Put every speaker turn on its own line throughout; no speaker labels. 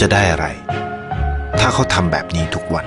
จะได้อะไร ถ้าเขาทำแบบนี้ทุกวัน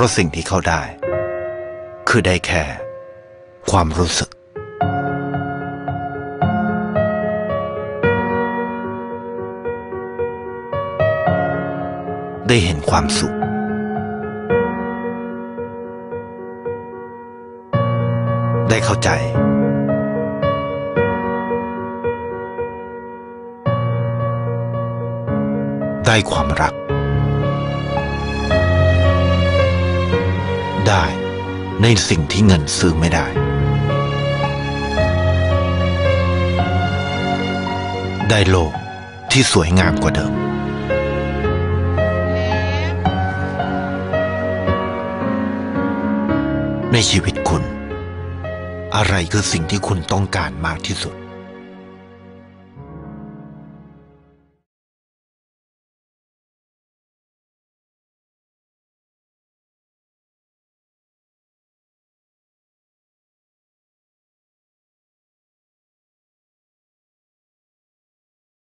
ราะสิ่งที่เขาได้ คือได้แค่ ความรู้สึก ได้เห็นความสุข ได้เข้าใจ ได้ความรัก ได้ ในสิ่งที่เงินซื้อไม่ได้ ได้โลกที่สวยงามกว่าเดิม ในชีวิตคุณ อะไรคือสิ่งที่คุณต้องการมากที่สุด